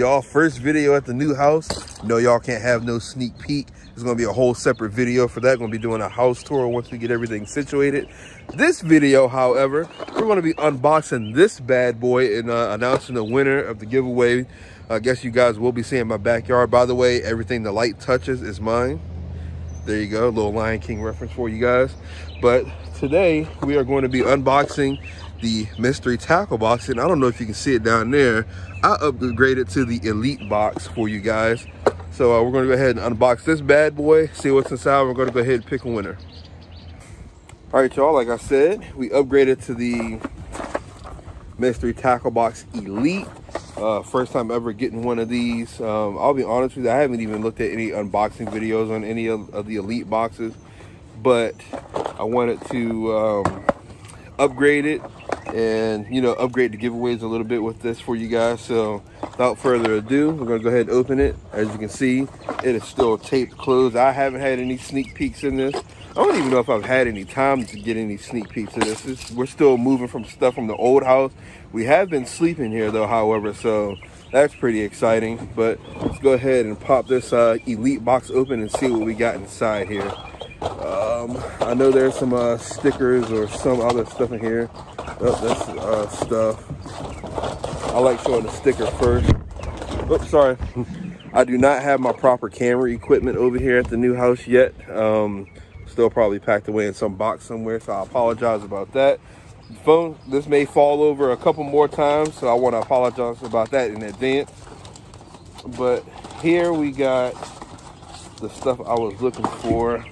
y'all. First video at the new house. No, y'all can't have no sneak peek. It's gonna be a whole separate video for that. Gonna be doing a house tour once we get everything situated. This video, however, we're gonna be unboxing this bad boy and uh, announcing the winner of the giveaway. I guess you guys will be seeing my backyard. By the way, everything the light touches is mine. There you go, little Lion King reference for you guys. But today we are going to be unboxing the mystery tackle box and i don't know if you can see it down there. I upgraded to the elite box for you guys. So uh, we're going to go ahead and unbox this bad boy see what's inside we're going to go ahead and pick a winner. All right y'all like i said we upgraded to the mystery tackle box elite. Uh, first time ever getting one of these. Um, i'll be honest with you i haven't even looked at any unboxing videos on any of, of the elite boxes but i wanted to um, upgrade it and you know upgrade the giveaways a little bit with this for you guys. So without further ado we're gonna go ahead and open it. As you can see it is still taped closed. I haven't had any sneak peeks in this. I don't even know if i've had any time to get any sneak peeks of this. It's, we're still moving from stuff from the old house. We have been sleeping here though however so that's pretty exciting. But let's go ahead and pop this uh, elite box open and see what we got inside here um, I know there's some uh, stickers or some other stuff in here. Oh, that's uh, stuff. I like showing the sticker first. Oops, sorry. I do not have my proper camera equipment over here at the new house yet. Um, still probably packed away in some box somewhere, so I apologize about that. phone, this may fall over a couple more times, so I want to apologize about that in advance. But here we got the stuff I was looking for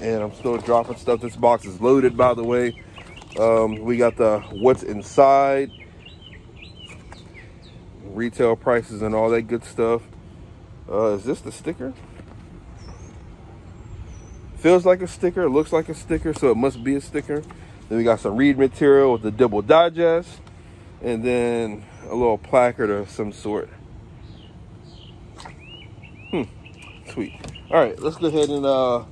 and I'm still dropping stuff. This box is loaded, by the way. Um, we got the what's inside, retail prices, and all that good stuff. Uh, is this the sticker? Feels like a sticker, looks like a sticker, so it must be a sticker. Then we got some read material with the double digest, and then a little placard of some sort. Hmm, sweet. All right, let's go ahead and uh,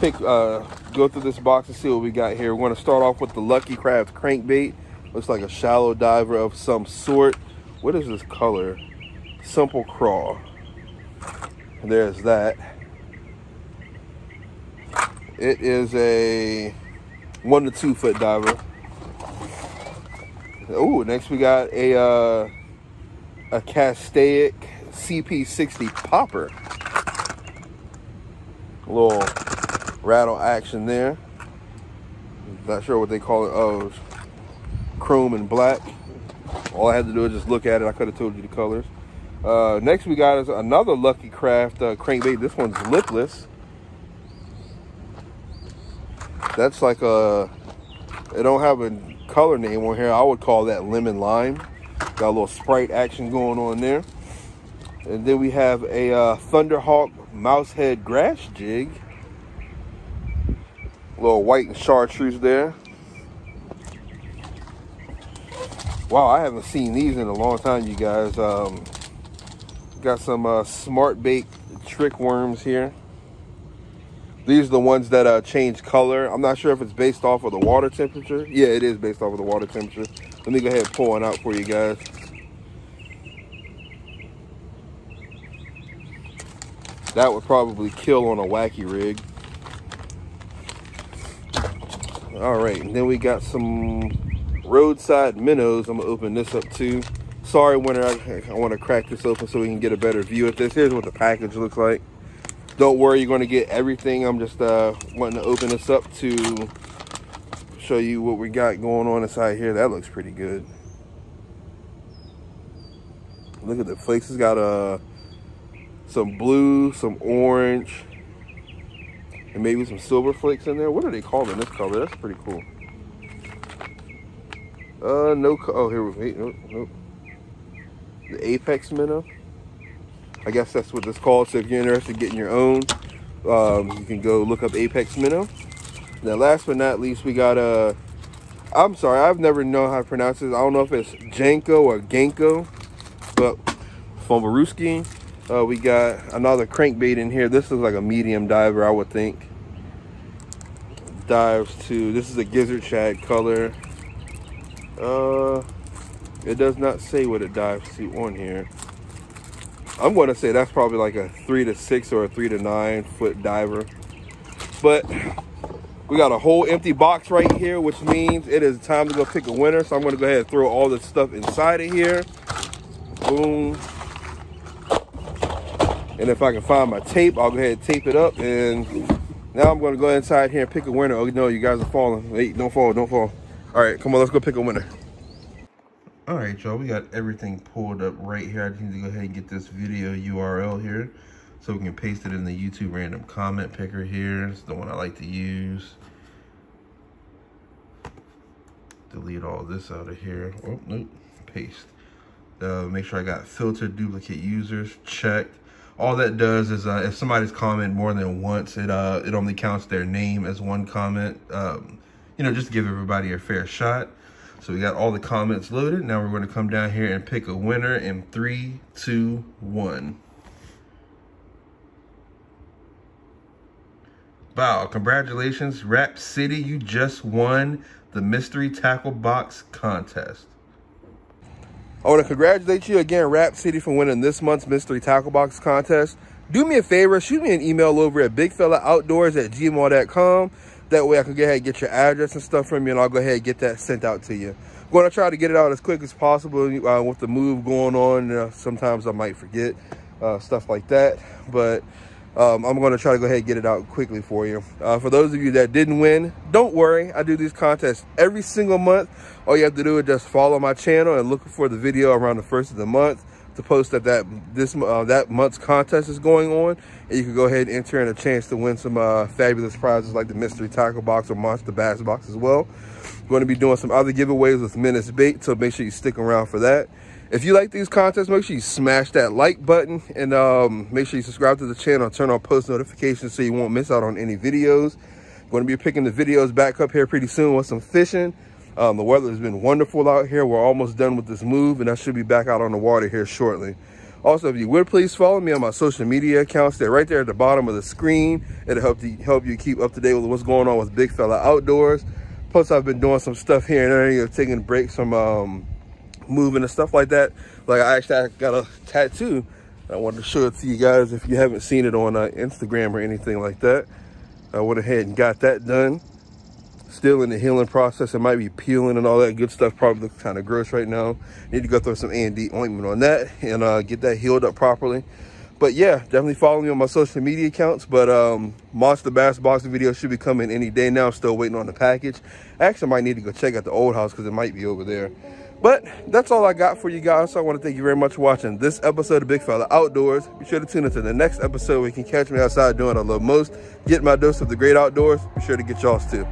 pick, uh, go through this box and see what we got here. We're going to start off with the Lucky Craft crankbait. Looks like a shallow diver of some sort. What is this color? Simple crawl. There's that. It is a one to two foot diver. Oh, next we got a uh, a Castaic CP60 popper. A little rattle action there. Not sure what they call it. Oh, chrome and black. All I had to do is just look at it. I could have told you the colors. Uh, next we got is another Lucky Craft uh, crankbait. This one's lipless. That's like a, it don't have a color name on here. I would call that lemon lime. Got a little sprite action going on there. And then we have a uh, Thunderhawk mouse head grass jig little white chartreuse there. Wow, I haven't seen these in a long time, you guys. Um, got some uh, smart bait trick worms here. These are the ones that uh, change color. I'm not sure if it's based off of the water temperature. Yeah, it is based off of the water temperature. Let me go ahead and pull one out for you guys. That would probably kill on a wacky rig. All right and then we got some roadside minnows i'm gonna open this up too sorry winter i, I want to crack this open so we can get a better view of this. Here's what the package looks like. Don't worry you're going to get everything. I'm just uh wanting to open this up to show you what we got going on inside here. That looks pretty good. Look at the flakes. It's got uh some blue some orange and maybe some silver flakes in there. What are they called in this color? That's pretty cool. Uh, no, oh, here we wait, nope, nope. The Apex Minnow. I guess that's what this called. So if you're interested in getting your own, um, you can go look up Apex Minnow. Now, last but not least, we got a. Uh, I'm sorry, I've never known how to pronounce this. I don't know if it's Janko or Genko, but from Baruski. Uh, we got another crankbait in here. This is like a medium diver, I would think. Dives to, this is a gizzard shad color. Uh, it does not say what it dives to on here. I'm going to say that's probably like a three to six or a three to nine foot diver. But we got a whole empty box right here, which means it is time to go pick a winner. So I'm going to go ahead and throw all the stuff inside of here. Boom. And if I can find my tape, I'll go ahead and tape it up. And now I'm to go inside here and pick a winner. Oh, no, you guys are falling. Wait, don't fall, don't fall. All right, come on, let's go pick a winner. All right, y'all, we got everything pulled up right here. I just need to go ahead and get this video URL here so we can paste it in the YouTube random comment picker here. It's the one I like to use. Delete all this out of here. Oh, nope, paste. Uh, make sure I got filtered duplicate users checked. All that does is uh, if somebody's comment more than once, it uh, it only counts their name as one comment. Um, you know, just to give everybody a fair shot. So we got all the comments loaded. Now we're going to come down here and pick a winner in three, two, one. Wow, congratulations, Rap City. You just won the Mystery Tackle Box contest. I want to congratulate you again, Rap City, for winning this month's Mystery Tackle Box contest. Do me a favor, shoot me an email over at bigfellaoutdoors at gmail.com. That way I can go ahead and get your address and stuff from you and I'll go ahead and get that sent out to you. I'm going to try to get it out as quick as possible uh, with the move going on. Uh, sometimes I might forget uh, stuff like that, but um, I'm going to try to go ahead and get it out quickly for you. Uh, for those of you that didn't win, don't worry. I do these contests every single month. All you have to do is just follow my channel and look for the video around the first of the month to post that that this uh, that month's contest is going on, and you can go ahead and enter in a chance to win some uh, fabulous prizes like the mystery tackle box or monster bass box as well. Going to be doing some other giveaways with Menace Bait, so make sure you stick around for that. If you like these contests, make sure you smash that like button and um, make sure you subscribe to the channel turn on post notifications so you won't miss out on any videos. Going to be picking the videos back up here pretty soon with some fishing. Um, the weather has been wonderful out here. We're almost done with this move and I should be back out on the water here shortly. Also, if you would please follow me on my social media accounts. They're right there at the bottom of the screen. It'll help you, help you keep up to date with what's going on with Big Fella Outdoors. Plus, I've been doing some stuff here and there, you taking breaks from um, moving and stuff like that. Like I actually got a tattoo. I wanted to show it to you guys if you haven't seen it on uh, Instagram or anything like that. I went ahead and got that done still in the healing process. It might be peeling and all that good stuff. Probably looks kind of gross right now. Need to go throw some A&D ointment on that and uh, get that healed up properly. But yeah, definitely follow me on my social media accounts. But um, Monster Bass Boxing video should be coming any day now. Still waiting on the package. I actually might need to go check out the old house because it might be over there. But that's all I got for you guys. So I want to thank you very much for watching this episode of Big Fella Outdoors. Be sure to tune into the next episode where you can catch me outside doing what I love most. Get my dose of the great outdoors. Be sure to get y'all's too.